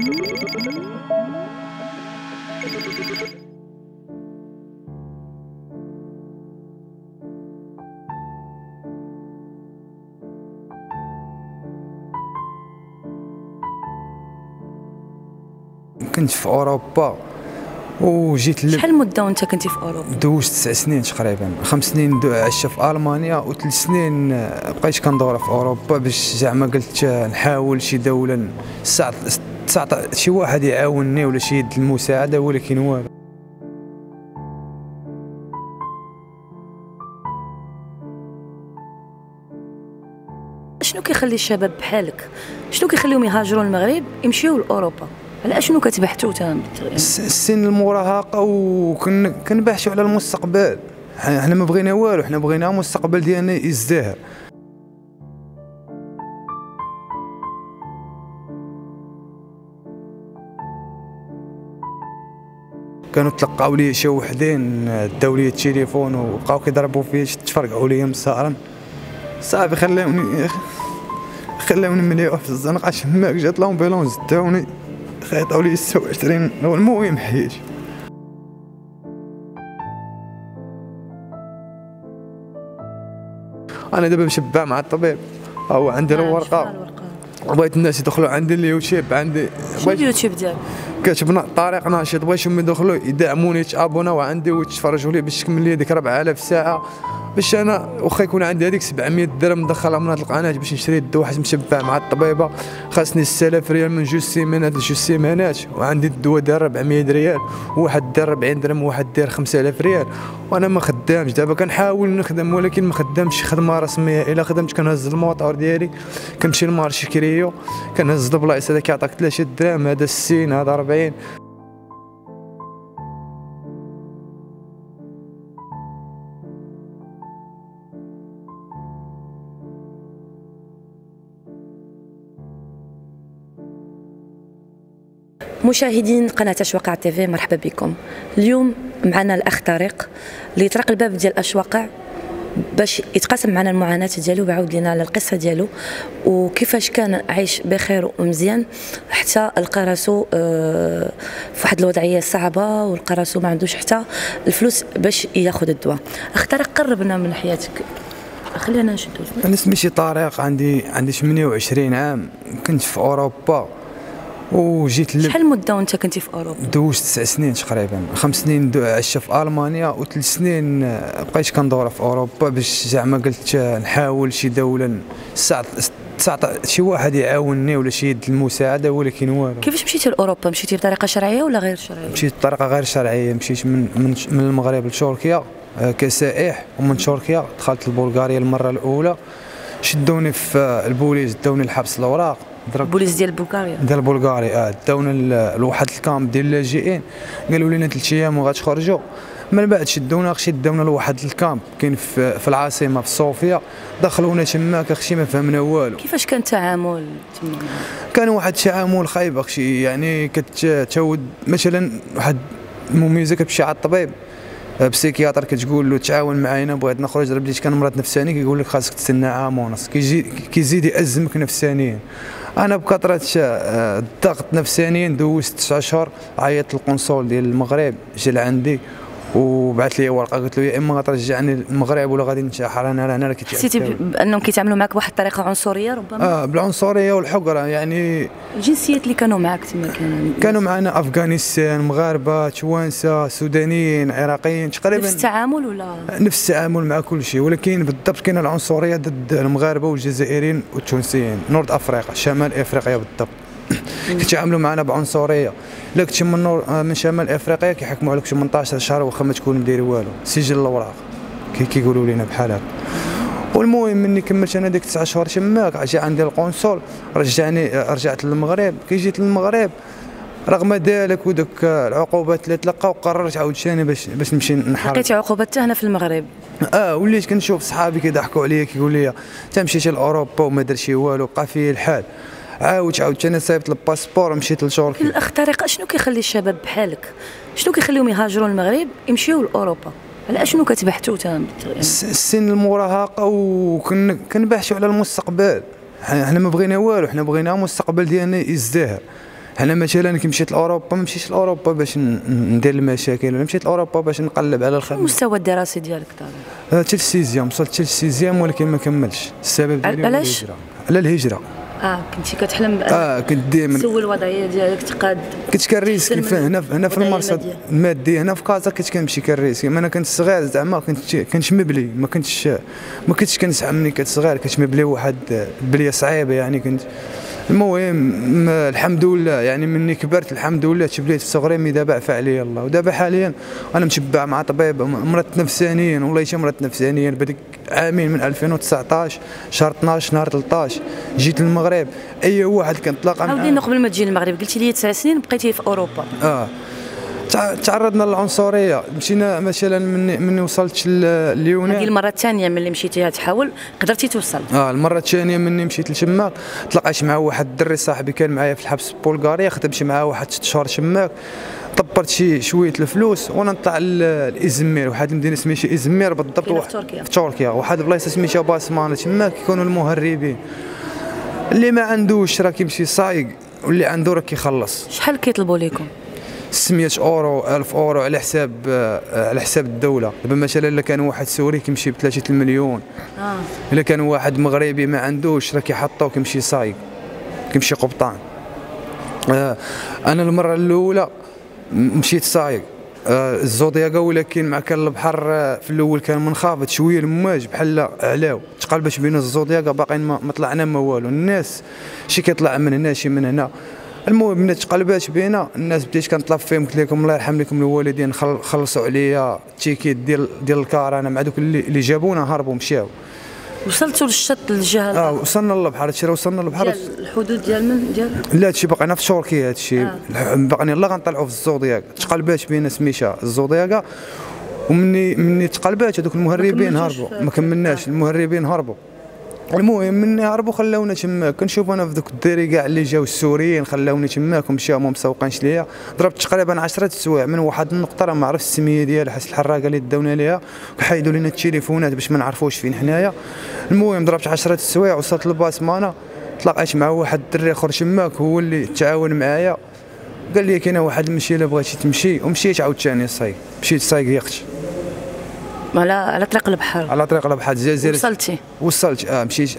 كنت في أوروبا وجيت ل... شحال مدة وانت كنتي في أوروبا؟ دوزت تسع سنين تقريبا. خمس سنين عشت في ألمانيا وثلاث سنين آه، بقيت كندور في أوروبا باش زعما قلت آه، نحاول شي دولة ساعة ساعة شي واحد يعاونني ولا شي يد المساعدة ولكن والو شنو كيخلي الشباب بحالك؟ شنو كيخليهم يهاجروا للمغرب؟ يمشيو لأوروبا. على شنو كتبحثوا تا الس- السن المراهقة وكن كنبحثوا على المستقبل. حنا ما بغينا والو حنا بغينا المستقبل ديالنا يزدهر. كانوا تلقاو لي شي وحدين داو لي التليفون وبقاو كيضربوا فيه تفرقعوا لي مسارا. صافي خلاوني خلاوني مليح في الزنقه شماك جات l'ambulance داوني خيطوا لي 26 هو المهم حيت. أنا دابا مشبع مع الطبيب هو عندي الورقة. بغيت الناس يدخلوا عندي اليوتيوب عندي شنو اليوتيوب ديالك؟ كتبنا طارق ناشط بغيتهم يدخلوا يدعموني يتابوناو عندي ويتفرجوا لي باش تكمل لي ديك 4000 ساعة. باش أنا واخا يكون عندي هذيك 700 درهم ندخلها من هاد القناة باش نشري الدواء حيت متبع مع الطبيبة. خاصني 6000 ريال من جوج سيمانات لجوج سيمانات. وعندي الدواء داير 400 ريال. وواحد داير 40 درهم وواحد داير 5000 ريال. وأنا ما خدامش. دابا كنحاول نخدم ولكن ما خدامش خدمة رسمية. إلا خدمت كنهز الموطور ديالي كنمشي لل marché كريو كنهز البلايص هذا كيعطيك 3 دراهم هذا 60 هذا 40 مشاهدين قناة أشواقع تيفي مرحبا بكم. اليوم معنا الأخ طارق اللي يطرق الباب ديال أشواقع باش يتقاسم معنا المعاناة ديالو ويعاود لنا على القصة ديالو وكيفاش كان عايش بخير ومزيان حتى لقى راسو آه، في واحد الوضعية صعبة ولقى راسو ما عندوش حتى الفلوس باش ياخذ الدواء. أخ طارق قربنا من حياتك. خلينا نشدو. أنا سميتي طارق عندي عندي 28 عام كنت في أوروبا. وجيت ل... شحال مدة وانت كنتي في أوروبا؟ دوزت تسع سنين تقريبا. خمس سنين عشت في ألمانيا وثلاث سنين آه، بقيت كندور في أوروبا باش زعما قلت آه، نحاول شي دولة ساعة شي واحد يعاونني ولا شي يد المساعدة ولكن والو. كيفاش مشيتي لأوروبا؟ مشيتي بطريقة شرعية ولا غير شرعية؟ مشيت بطريقة غير شرعية. مشيت من من, من المغرب لتركيا آه، كسائح. ومن تركيا دخلت لبلغاريا المرة الأولى. شدوني في البوليس داوني الحبس الأوراق. ضرب البوليس ديال بلغاريا ديال بلغاريا آه داونا لواحد ال camp ديال اللاجئين قالوا لنا ثلاث أيام وغتخرجوا. من بعد شدونا اخشي داونا لواحد ال camp. كاين في, في العاصمة في صوفيا. دخلونا تماك اخشي ما فهمنا والو. كيفاش كان التعامل تما؟ كان واحد التعامل خايب أخشي. يعني كتعود مثلا واحد المميزة كتمشي على الطبيب. آه، بسيكياتر كتقول له تعاون معايا بغيت نخرج. بديت كان مرض نفساني كيقول لك خاصك تستنى عام ونص. كيجي كيزيد يأزمك نفسانيا. أنا بكثرة آه، الضغط نفسانيا دوزت تسع اشهر عيطت للقنصل ديال المغرب جا لعندي. وبعث لي ورقة قلت له يا إما غترجعني للمغرب ولا غادي ننتحر أنا أنا كنت حسيتي بأنهم كيتعاملوا معك بواحد الطريقة عنصرية ربما؟ آه بالعنصرية والحقرة يعني الجنسيات اللي كانوا معك تما كانوا كانوا معنا أفغانستان مغاربة توانسه سودانيين عراقيين تقريبا نفس التعامل ولا؟ نفس التعامل مع كل شيء ولكن بالضبط كاين العنصرية ضد المغاربة والجزائريين والتونسيين نورد أفريقيا شمال إفريقيا بالضبط. كيتعاملوا معنا بعنصرية. الا كنتي من نور من شمال إفريقيا كيحكموا عليك 18 شهر واخا ما تكون مدير والو. سجل الأوراق. كي كيقولوا لنا بحال هكا. والمهم مني كملت أنا ديك 9 شهور تماك جا عندي القنصل رجعني رجعت للمغرب. كي جيت للمغرب رغم ذلك ودوك العقوبات اللي تلقاو قررت عاوتاني باش باش نمشي نحارب. لقيتي عقوبات هنا في المغرب؟ آه وليت كنشوف صحابي كيضحكوا عليا كيقول لي انت مشيتي لأوروبا وما دار شي والو بقى فيه الحال. عاودت أنا صايبت ال passeport ومشيت لتركيا. الأخ طارق شنو كيخلي الشباب بحالك؟ شنو كيخليهم يهاجروا للمغرب يمشيو لأوروبا. على شنو كتبحثوا الس- السن المراهقة وكن كنبحثوا على المستقبل. حنا ما بغينا والو حنا بغينا المستقبل ديالنا يزدهر. حنا مثلا كي مشيت لأوروبا ما مشيتش لأوروبا باش ندير المشاكل ولا مشيت لأوروبا باش نقلب على الخدمة. المستوى الدراسي ديالك طالب حتى ال sixième وصلت حتى ال sixième ولكن ما كملتش السبب ديالي علاش؟ على الهجرة. آه كنتي كتحلم آه كنت ديما تسوي الوضعية ديالك تقاد كنت كنريسكي هنا هنا في المرسى المادي هنا في كازا كنت كنمشي كنريسكي أنا كنت صغير زعما كنت كنت مبلي. ما كنتش ما كنتش كنسعى ملي كنت صغير كنت مبلي واحد بليه صعيبه يعني كنت المهم الحمد لله. يعني مني كبرت الحمد لله تبليت في صغري mais دابا عفا عليا الله. ودابا حاليا أنا متبع مع طبيب مرضت نفسانيا والله شي مرضت نفسانيا بديك عامين من 2019 شهر 12 نهار 13 جيت للمغرب أي واحد كنتلاقى معاه عاودي قبل ما تجي للمغرب قلتي لي تسع سنين بقيتي في أوروبا. آه. تعرضنا للعنصرية. مشينا مثلا من من وصلت لليونان هذه المرة الثانية ملي مشيتي تحاول قدرتي توصل. آه المرة الثانية مني مشيت لتماك تلاقيت مع واحد الدري صاحبي كان معايا في الحبس بولغاريا خدمت معاه واحد ست شهور تماك طبرت شي شوية الفلوس وأنا نطلع لإزمير. واحد المدينة سميتها إزمير بالضبط في تركيا. في تركيا. واحد البلايصه سميتها باسمان تماك كيكونوا المهربين. اللي ما عندوش راه كيمشي صايق واللي عنده راه كيخلص شحال كيطلبوا لكم 600 أورو 1000 أورو على حساب آه، على حساب الدولة. دابا مثلا إلا كان واحد سوري كيمشي ب 3 المليون. آه. إلا كان واحد مغربي ما عندوش راه كيحطوه كيمشي صايق كيمشي قبطان. آه أنا المرة الأولى مشيت صايق. آه ال Zodiac ولكن مع كان البحر آه في الأول كان منخفض شوية المواج بحال علاو تقلبت بين ال Zodiac باقيين ما طلعنا ما والو. الناس شي كيطلع من هنا شي من هنا. المهم ملي تقلبات بينا الناس بديت كنطلب فيهم قلت لكم الله يرحم لكم الوالدين خلصوا عليا التيكيت ديال ديال الكار أنا مع دوك اللي, اللي جابونا هربوا مشاو. وصلتوا للشط الجهة آه وصلنا للبحر هادشي راه وصلنا للبحر. ديال الحدود ديال من؟ ديال؟ لا هادشي باقينا في تركيا هادشي آه. باقيين يلاه غنطلعوا في الزودياك. تقلبات بينا سميتها الزودياكا ومني مني تقلبات هذوك المهربين هربوا. ما كملناش المهربين هربوا. المهم من هربوا خلاونا تما كنشوف أنا في ذوك الديري كاع اللي جاو السوريين خلاوني تماك ومشاو ما مسوقينش ليا. ضربت تقريبا 10 سوايع من واحد النقطة راه ما عرفتش السمية ديالها حس الحراقة اللي داونا ليها وحيدوا لنا التليفونات باش ما نعرفوش فين حنايا. المهم ضربت 10 سوايع وصلت للباسمانه تلاقيت مع واحد الدري آخر تماك هو اللي تعاون معايا. قال لي كاينة واحد المشي بغيتي تمشي. ومشيت عاوتاني صايق مشيت صايق يقت. على على طريق البحر. على طريق البحر. الجزائر وصلتي. وصلت آه مشيت.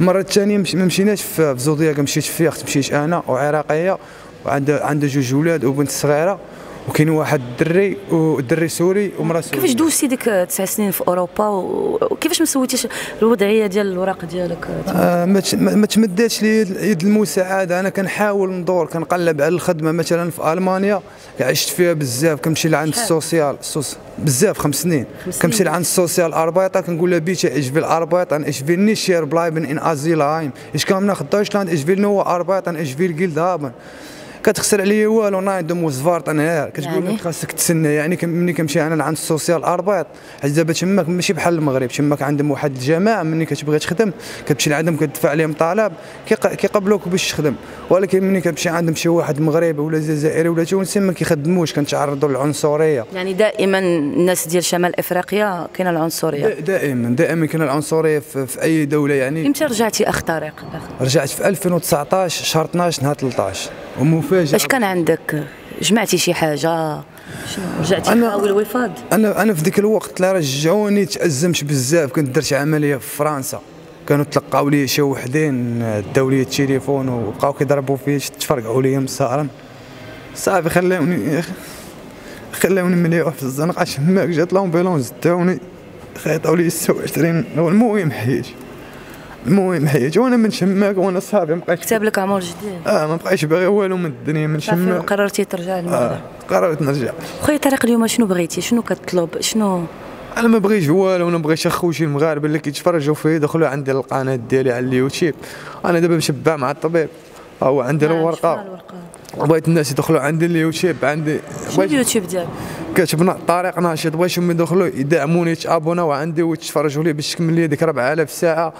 المره الثانية ما مشيناش في Zodiac مشيت في يخت مشيت أنا وعراقية وعندها عندها جوج ولاد وبنت صغيرة. وكاين واحد الدري والدري سوري ومراه سوريه كيفاش دوزتي ديك تسع سنين في أوروبا وكيفاش ما سويتيش الوضعية ديال الوراق ديالك؟ آه ما تمداتش لي يد المساعدة. أنا كنحاول ندور كنقلب على الخدمة. مثلا في ألمانيا عشت فيها بزاف. كنمشي لعند السوسيال. بزاف خمس سنين. كنمشي لعند السوسيال اربايطه كنقول لها بيتا إيش في اربايط ان إيش فيل نيشير بلايبن إن ازيلايم إيش كان ناخذ دويتشلاند إيش فيل نو اربايط ان إيش فيل جيلد هابن؟ كتخسر عليا والو نايض موزفارت أنا كتقول لك خاصك تسنى يعني ملي كنمشي أنا لعند السوسيال أرباط. حيت دابا تماك ماشي بحال المغرب تماك عندهم واحد الجماعة ملي كتبغي تخدم كتمشي لعندهم كتدفع عليهم طلب كيقبلوك باش تخدم. ولكن ملي كتمشي عندهم شي واحد مغربي ولا جزائري ولا تونسي ما كيخدموش كنتعرضوا للعنصرية. يعني دائما الناس ديال شمال إفريقيا كاينة العنصرية؟ دائما دائما كاينة العنصرية في, في أي دولة يعني. إمتى رجعتي اخ طارق رجعت في 2019 شهر 12 نهار 13 ومفاجاه اش كان عندك؟ جمعتي شي حاجة؟ رجعتي أنا تحاول الوفاض؟ أنا أنا في ذاك الوقت اللي رجعوني تازمت بزاف. كنت درت عملية في فرنسا. كانوا تلقاو لي شي وحدين داو لي التليفون وبقاو كيضربوا فيه تفرقعوا لي مسارا. صافي خلاوني خلاوني مليح في الزنقه شماك جات l'ambulance داوني خيطوا لي 26 المهم حياتي المهم حياتي وأنا من شماك وأنا صافي ما بقيتش كتب لك عمر جديد. آه ما بقيتش باغي والو من الدنيا من شماك. قررتي ترجع للمغرب آه قررت نرجع. خويا طارق اليوم شنو بغيتي؟ شنو كتطلب؟ شنو؟ أنا ما بغيتش والو أنا بغيت اخوتي المغاربة اللي كيتفرجوا فيه يدخلوا عندي القناة ديالي على اليوتيوب. أنا دابا متبع مع الطبيب. هو عندي نعم، الورقة. بغيت الناس يدخلوا عندي اليوتيوب عندي شنو اليوتيوب ديالك؟ كتبنا طارق ناشط بغيتهم يدخلوا يدعموني يتابوناو عندي ويتفرجوا لي باش تكمل لي ديك 4000 ساعة.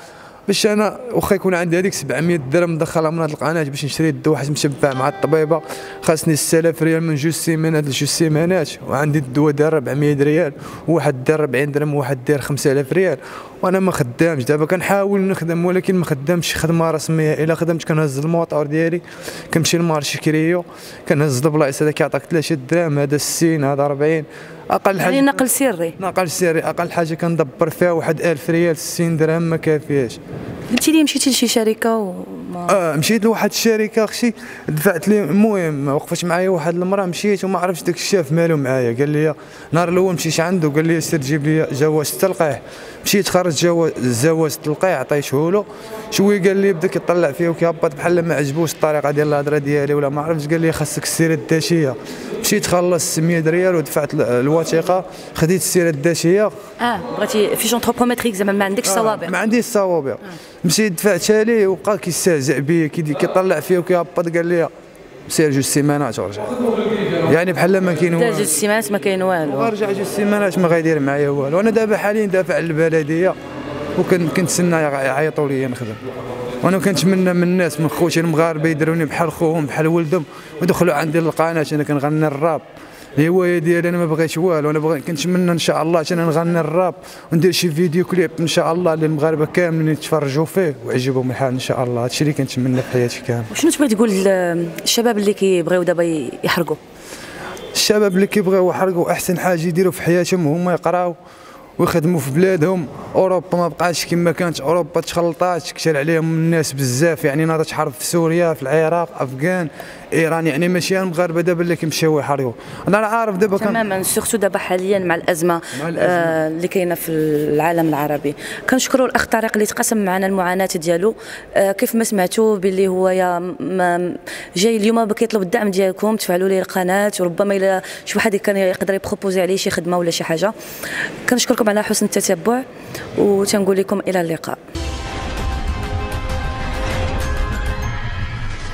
باش أنا واخا يكون عندي هذيك 700 درهم ندخلها من هذه القناة باش نشري الدواء حيت متبع مع الطبيبة خاصني 6000 ريال من جوج سيمانات لجوج سيمانات وعندي الدواء داير 400 ريال وواحد داير 40 درهم وواحد داير 5000 ريال وأنا ما خدامش. دابا كنحاول نخدم ولكن ما خدامش خدمة رسمية. إلا خدمت كنهز الموطور ديالي كنمشي لل marché كريو كنهز البلايص هذا كيعطيك 3 دراهم هذا 60 هذا 40 أقل حاجة يعني نقل سري. نقل سري. أقل حاجة كندبر فيها واحد 1000 ريال 60 درهم ما كافياش. قلتي لي مشيتي لشي شركة وما آه مشيت لواحد الشركة أختي دفعت لي المهم وقفت معايا واحد المرأة مشيت وما عرفتش داك الشاف مالو معايا. قال لي نهار الأول مشيت عنده قال لي سير جيب لي جواز التلقيح مشيت خرجت جواز جواز التلقيح عطيته له. شوية قال لي بدا كيطلع فيا وكيهبط بحال ما عجبوش الطريقة ديال الهضرة ديالي ولا ما عرفتش. قال لي خاصك السيرة الذاتيه مشيت خلصت 100 ريال ودفعت الوثيقة. خديت السيرة الذاتيه آه بغيتي fiche anthropométrique زعما ما عندكش صوابع. آه ما عنديش صوابع. مشيت دفعتها ليه وبقى كيستهزئ بيا كيطلع فيا وكيهبط قال لي سير جوج سيمانات ورجع يعني بحال ما كاين والو. جوج سيمانات ما كاين والو. رجع جوج سيمانات ما غيدير معايا والو. أنا دابا حاليا دافع على البلدية وكنتسنى يعيطوا لي نخدم. وأنا كنتمنى من الناس من خوتي المغاربة يديروني بحال خوهم بحال ولدهم ودخلوا عندي للقناة أنا كنغني الراب. الهوايه ديالي أنا ما بغيتش والو أنا بغي كنتمنى إن شاء الله أنا نغني الراب وندير شي فيديو كليب إن شاء الله للمغاربة كاملين يتفرجوا فيه ويعجبهم الحال إن شاء الله. هادشي اللي كنتمنى في حياتي كامل. وشنو تبغي تقول للشباب اللي كيبغيو دابا يحرقوا؟ الشباب اللي كيبغيو يحرقوا أحسن حاجة يديروا في حياتهم هما يقراو ويخدموا في بلادهم. أوروبا ما بقاش كما كانت. أوروبا تخلطات كثر عليهم الناس بزاف. يعني ناضت حرب في سوريا في العراق أفغان إيران. يعني ماشي المغاربه دابا اللي كيمشيو يحاربوا أنا عارف دابا تماما. surtout دابا حاليا مع الأزمة, مع الأزمة. آه اللي كاينة في العالم العربي. كنشكروا الاخ طارق اللي تقاسم معنا المعاناة ديالو. آه كيف ما سمعتوا باللي هو يا جاي اليوم كيطلب الدعم ديالكم. تفعلوا ليه القناة. وربما إلى شي واحد كان يقدر يبروبوزي عليه شي خدمة ولا شي حاجة. كنشكركم على حسن التتبع وتنقول لكم إلى اللقاء.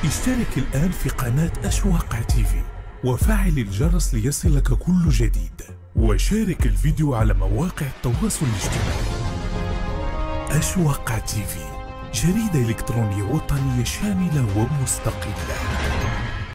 اشترك الآن في قناة أشواق تيفي وفعل الجرس ليصلك كل جديد. وشارك الفيديو على مواقع التواصل الاجتماعي. أشواق تيفي جريدة إلكترونية وطنية شاملة ومستقلة.